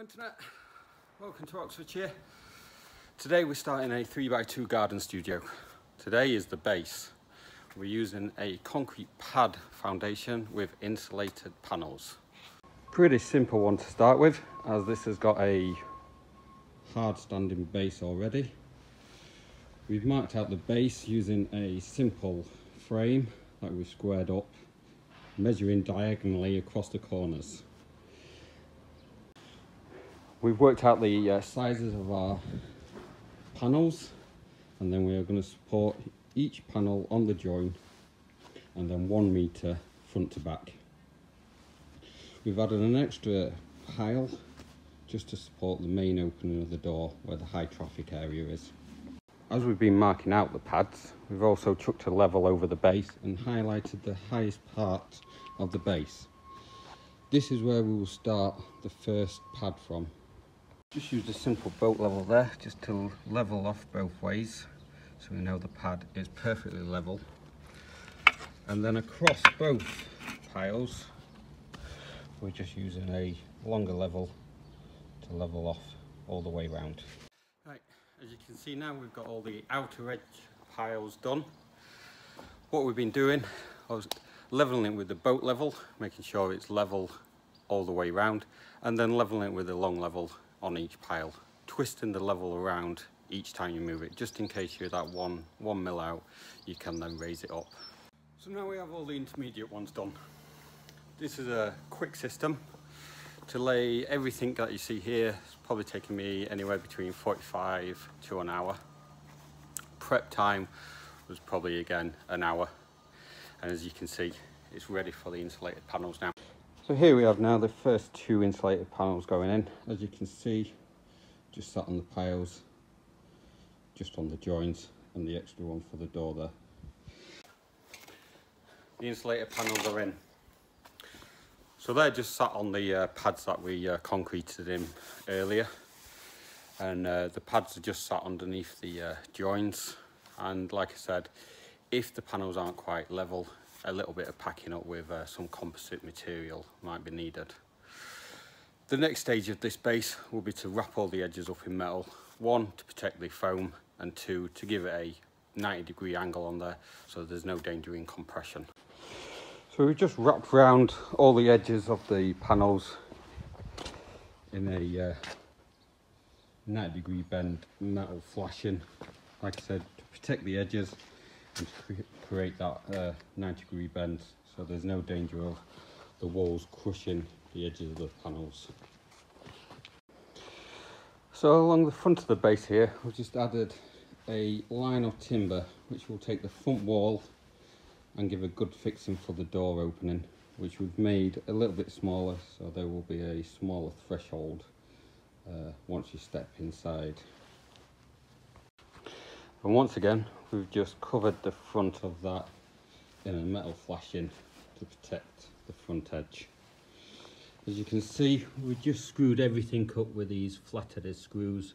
Internet, welcome to Oxfordshire. Today we're starting a 3x2 garden studio. Today is the base. We're using a concrete pad foundation with insulated panels. Pretty simple one to start with as this has got a hard standing base already. We've marked out the base using a simple frame that we've squared up, measuring diagonally across the corners. We've worked out the uh, sizes of our panels and then we are going to support each panel on the join and then one meter front to back. We've added an extra pile just to support the main opening of the door where the high traffic area is. As we've been marking out the pads, we've also chucked a level over the base and highlighted the highest part of the base. This is where we will start the first pad from. Just used a simple boat level there just to level off both ways so we know the pad is perfectly level. And then across both piles we're just using a longer level to level off all the way round. Right, as you can see now we've got all the outer edge piles done. What we've been doing I was leveling it with the boat level, making sure it's level all the way round, and then leveling it with the long level on each pile, twisting the level around each time you move it, just in case you're that one, one mil out, you can then raise it up. So now we have all the intermediate ones done. This is a quick system. To lay everything that you see here, it's probably taking me anywhere between 45 to an hour. Prep time was probably again an hour. And as you can see, it's ready for the insulated panels now. So here we have now the first two insulated panels going in. As you can see, just sat on the piles, just on the joints and the extra one for the door there. The insulated panels are in. So they're just sat on the uh, pads that we uh, concreted in earlier. And uh, the pads are just sat underneath the uh, joints. And like I said, if the panels aren't quite level, a little bit of packing up with uh, some composite material might be needed. The next stage of this base will be to wrap all the edges up in metal. One, to protect the foam, and two, to give it a 90 degree angle on there so there's no danger in compression. So we've just wrapped around all the edges of the panels in a uh, 90 degree bend metal flashing, like I said, to protect the edges and create that uh, 90 degree bend so there's no danger of the walls crushing the edges of the panels. So along the front of the base here we've just added a line of timber which will take the front wall and give a good fixing for the door opening which we've made a little bit smaller so there will be a smaller threshold uh, once you step inside. And once again we've just covered the front of that in a metal flashing to protect the front edge. As you can see, we just screwed everything up with these flatheaded screws,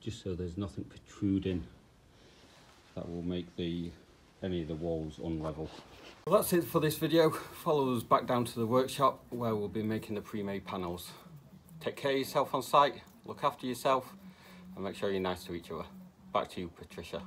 just so there's nothing protruding that will make the any of the walls unlevel. Well, that's it for this video. Follow us back down to the workshop where we'll be making the pre-made panels. Take care of yourself on site, look after yourself, and make sure you're nice to each other. Back to you, Patricia.